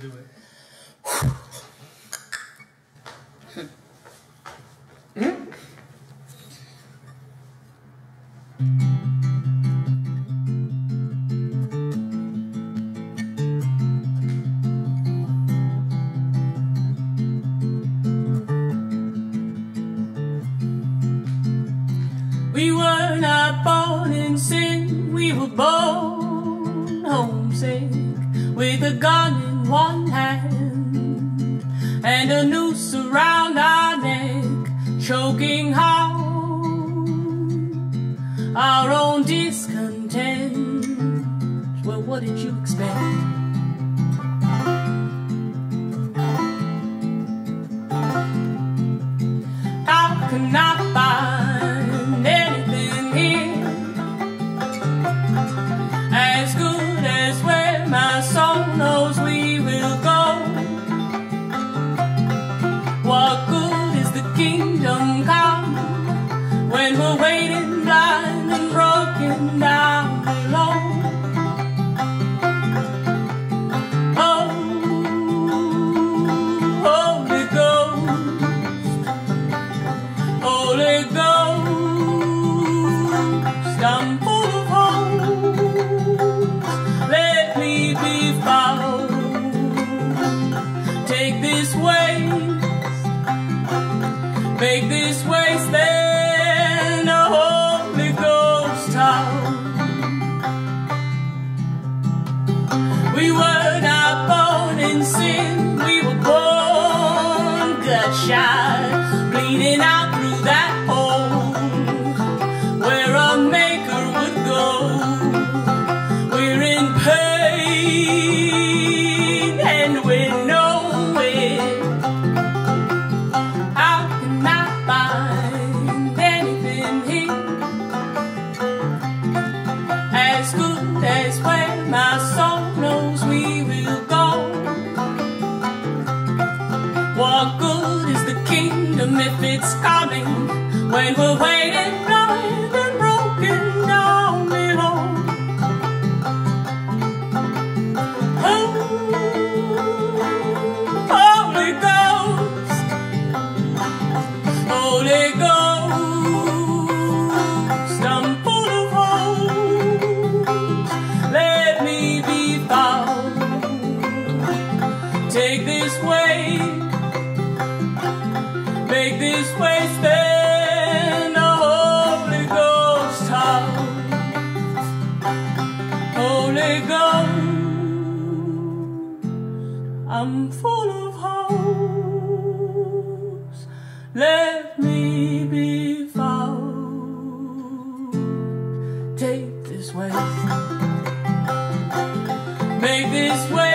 do it. We were not born in sin, we were born homesick with a gun one hand and a noose around our neck, choking out our own discontent. Well, what did you expect? Broken down below? Oh, Holy Ghost. Holy Ghost, I'm. Let me be found. Take this waste, make this wasteland We were not born in sin, we were born gut-shot, bleeding out through that hole where a maker would go. We're in pain and we know it. How can I find anything here as good as What good is the kingdom if it's coming? When we're waiting this wasteland a Holy Ghost town. Holy Ghost, I'm full of hopes. Let me be found. Take this waste. Make this wasteland